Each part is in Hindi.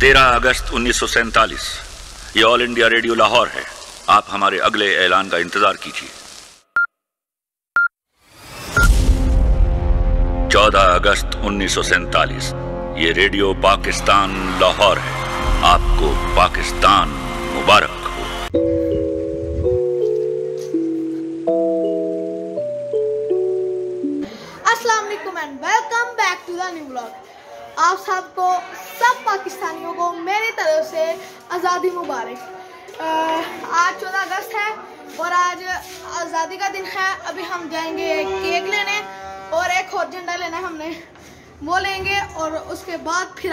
तेरह अगस्त उन्नीस ये ऑल इंडिया रेडियो लाहौर है। आप हमारे अगले ऐलान का इंतज़ार कीजिए। चौदह अगस्त उन्नीस ये रेडियो पाकिस्तान लाहौर है। आपको पाकिस्तान मुबारक हो। ब्लॉग। आप सबको, सब पाकिस्तानियों को मेरी तरफ़ से आज़ादी मुबारक। आज चौदह अगस्त है और आज आज़ादी का दिन है। अभी हम जाएँगे केक लेने और एक और झंडा लेना हमने। वो लेंगे और उसके बाद फिर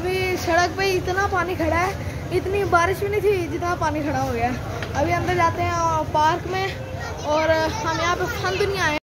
अभी सड़क पे इतना पानी खड़ा है, इतनी बारिश भी नहीं थी, जितना पानी खड़ा हो गया अभी अंदर जाते हैं पार्क में, और, हम यहाँ पे फन नहीं आए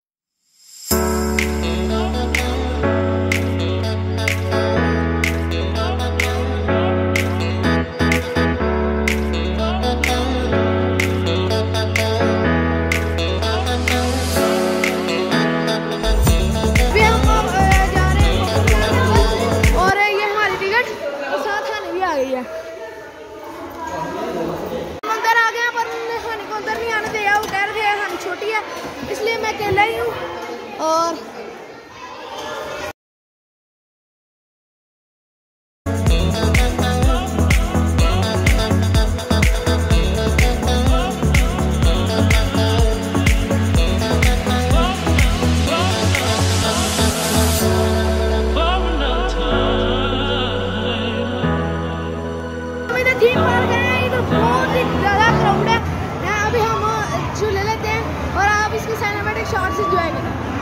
make sure she's doing.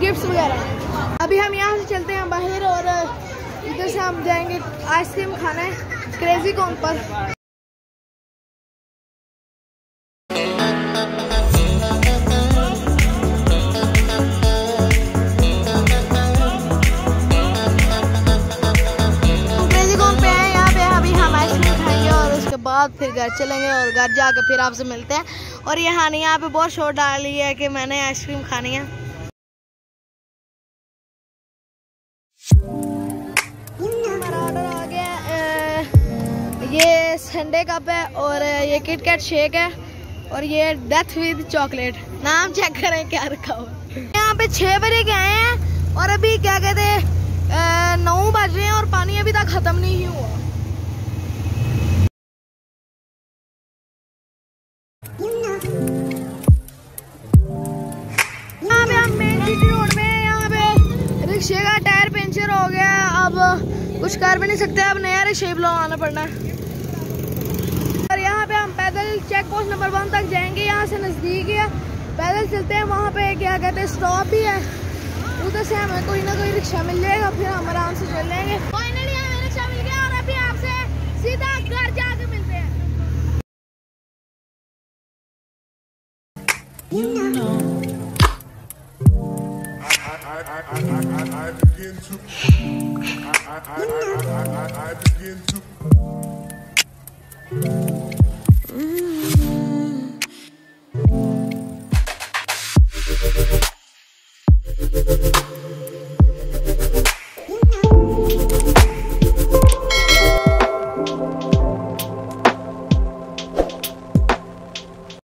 Gifts वगैरह। अभी हम यहाँ से चलते हैं बाहर और इधर से हम जाएँगे आइसक्रीम खाना। है? क्रेजी कॉन पर बाद फिर घर चलेंगे और घर जाकर फिर आपसे मिलते हैं। और यहाँ नहीं यहाँ पे बहुत शोर डाली है कि मैंने आइसक्रीम खानी है। संडे कप है और ये किट कैट शेक है और ये डेथ विद चॉकलेट नाम चेक करें क्या रखा हो। यहाँ पे छः बजे के आए हैं और अभी क्या कहते हैं नौ बज रहे हैं और पानी अभी तक ख़त्म नहीं हुआ। रिक्शे का टायर पंचर हो गया अब कुछ कर भी नहीं सकते, अब नया रिक्शे बुलवाना पड़ना और यहाँ पे हम पैदल चेक पोस्ट नंबर वन तक जाएँगे यहाँ से नज़दीक है पैदल चलते हैं वहाँ पे क्या कहते हैं स्टॉप भी है। उधर से हमें कोई ना कोई रिक्शा मिल जाएगा फिर हम आराम से चल लेंगे। फाइनली हमें रिक्शा मिल गया और अभी आपसे सीधा घर जाके मिलते हैं। You know. I, I, I, I, begin to I, I, I, I, I, begin to mm Thank you.